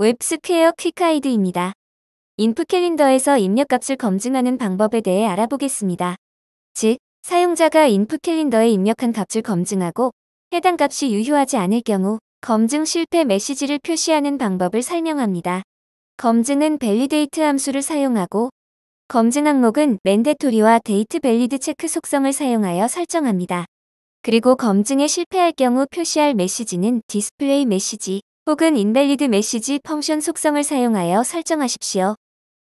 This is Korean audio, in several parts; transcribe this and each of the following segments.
WebSquare quick guide입니다. input calendar에서 입력값을 검증하는 방법에 대해 알아보겠습니다. 즉, 사용자가 input calendar에 입력한 값을 검증하고 해당 값이 유효하지 않을 경우 검증 실패 메시지를 표시하는 방법을 설명합니다. 검증은 validate 함수를 사용하고 검증 항목은 mandatory와 date valid check 속성을 사용하여 설정합니다. 그리고 검증에 실패할 경우 표시할 메시지는 display message 혹은 invalid message function 속성을 사용하여 설정하십시오.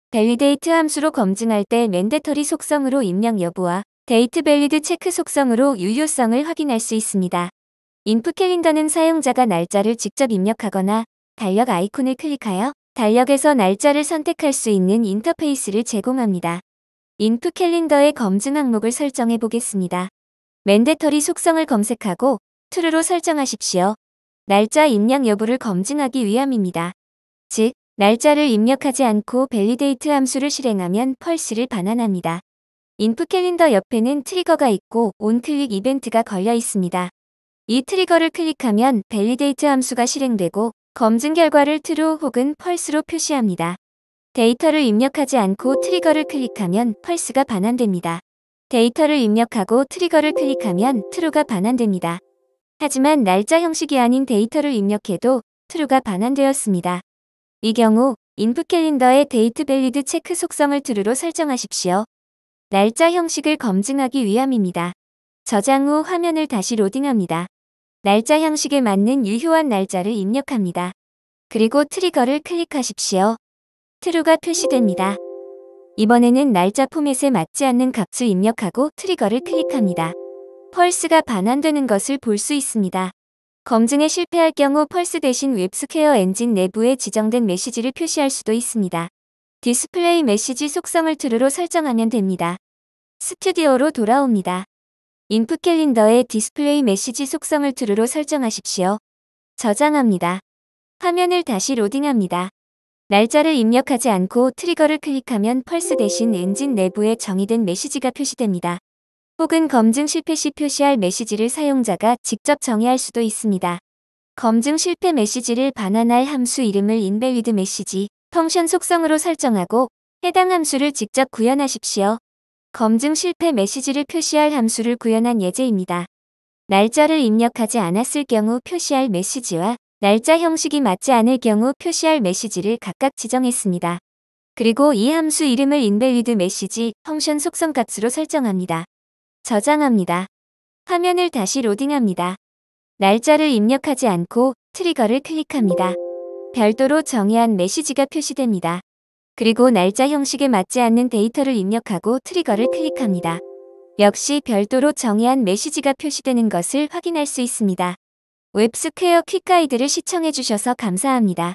validate 함수로 검증할 때 mandatory 속성으로 입력 여부와 date valid check 속성으로 유효성을 확인할 수 있습니다. input calendar는 사용자가 날짜를 직접 입력하거나 달력 아이콘을 클릭하여 달력에서 날짜를 선택할 수 있는 인터페이스를 제공합니다. input calendar의 검증 항목을 설정해 보겠습니다. mandatory 속성을 검색하고 true로 설정하십시오. 날짜 입력 여부를 검증하기 위함입니다. 즉, 날짜를 입력하지 않고 validate 함수를 실행하면 false를 반환합니다. input calendar 옆에는 trigger가 있고 onclick 이벤트가 걸려 있습니다. 이 trigger를 클릭하면 validate 함수가 실행되고 검증 결과를 true 혹은 false로 표시합니다. 데이터를 입력하지 않고 trigger를 클릭하면 false가 반환됩니다. 데이터를 입력하고 트리거를 클릭하면 true가 반환됩니다. 하지만 날짜 형식이 아닌 데이터를 입력해도 true가 반환되었습니다. 이 경우 input calendar의 date valid check 속성을 true로 설정하십시오. 날짜 형식을 검증하기 위함입니다. 저장 후 화면을 다시 로딩합니다. 날짜 형식에 맞는 유효한 날짜를 입력합니다. 그리고 트리거를 클릭하십시오. true가 표시됩니다. 이번에는 날짜 포맷에 맞지 않는 값을 입력하고 트리거를 클릭합니다. false가 반환되는 것을 볼 수 있습니다. 검증에 실패할 경우 false 대신 웹스퀘어 엔진 내부에 지정된 메시지를 표시할 수도 있습니다. display message 속성을 true로 설정하면 됩니다. 스튜디오로 돌아옵니다. input calendar의 display message 속성을 true로 설정하십시오. 저장합니다. 화면을 다시 로딩합니다. 날짜를 입력하지 않고 트리거를 클릭하면 펄스 대신 엔진 내부에 정의된 메시지가 표시됩니다. 혹은 검증 실패 시 표시할 메시지를 사용자가 직접 정의할 수도 있습니다. 검증 실패 메시지를 반환할 함수 이름을 invalid 메시지 펑션 속성으로 설정하고 해당 함수를 직접 구현하십시오. 검증 실패 메시지를 표시할 함수를 구현한 예제입니다. 날짜를 입력하지 않았을 경우 표시할 메시지와 날짜 형식이 맞지 않을 경우 표시할 메시지를 각각 지정했습니다. 그리고 이 함수 이름을 invalid message function 속성 값으로 설정합니다. 저장합니다. 화면을 다시 로딩합니다. 날짜를 입력하지 않고 트리거를 클릭합니다. 별도로 정의한 메시지가 표시됩니다. 그리고 날짜 형식에 맞지 않는 데이터를 입력하고 트리거를 클릭합니다. 역시 별도로 정의한 메시지가 표시되는 것을 확인할 수 있습니다. 웹스퀘어 quick guide를 시청해주셔서 감사합니다.